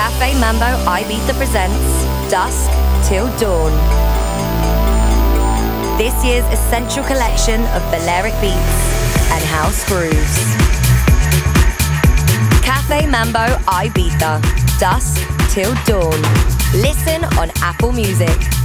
Cafe Mambo Ibiza presents Dusk Till Dawn. This year's essential collection of Balearic beats and house grooves. Cafe Mambo Ibiza, Dusk Till Dawn. Listen on Apple Music.